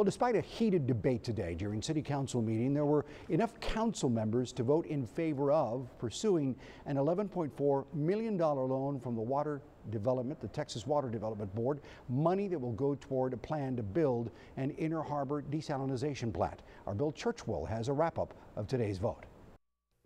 Well, despite a heated debate today during City Council meeting, there were enough council members to vote in favor of pursuing an $11.4 million loan from the Water Development, the Texas Water Development Board, money that will go toward a plan to build an inner harbor desalinization plant. Our Bill Churchwell has a wrap up of today's vote.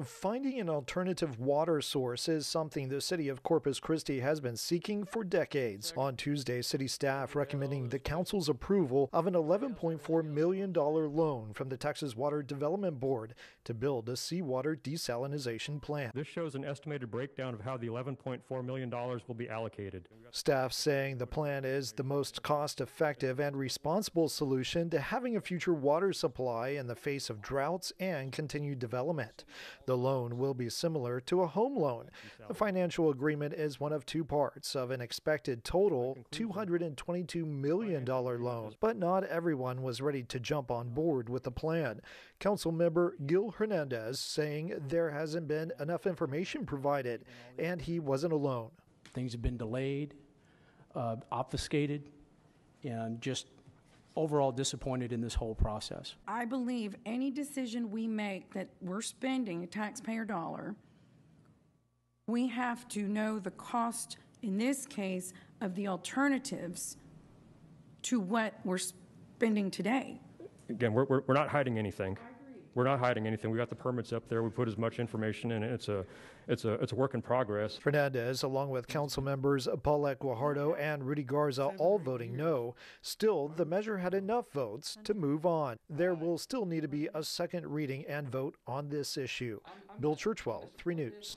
Finding an alternative water source is something the city of Corpus Christi has been seeking for decades. On Tuesday, city staff recommending the council's approval of an $11.4 million loan from the Texas Water Development Board to build a seawater desalinization plant. This shows an estimated breakdown of how the $11.4 million will be allocated. Staff saying the plan is the most cost effective and responsible solution to having a future water supply in the face of droughts and continued development. The loan will be similar to a home loan. The financial agreement is one of two parts of an expected total $222 million loan, but not everyone was ready to jump on board with the plan. Council member Gil Hernandez saying there hasn't been enough information provided and he wasn't alone. Things have been delayed, uh, obfuscated, and just overall disappointed in this whole process. I believe any decision we make that we're spending a taxpayer dollar, we have to know the cost, in this case, of the alternatives to what we're spending today. Again, we're, we're, we're not hiding anything. We're not hiding anything. We got the permits up there. We put as much information in it. It's a, it's a, it's a work in progress. Fernandez, along with council members Paulette Guajardo and Rudy Garza, all voting no. Still, the measure had enough votes to move on. There will still need to be a second reading and vote on this issue. Bill Churchwell, 3 News.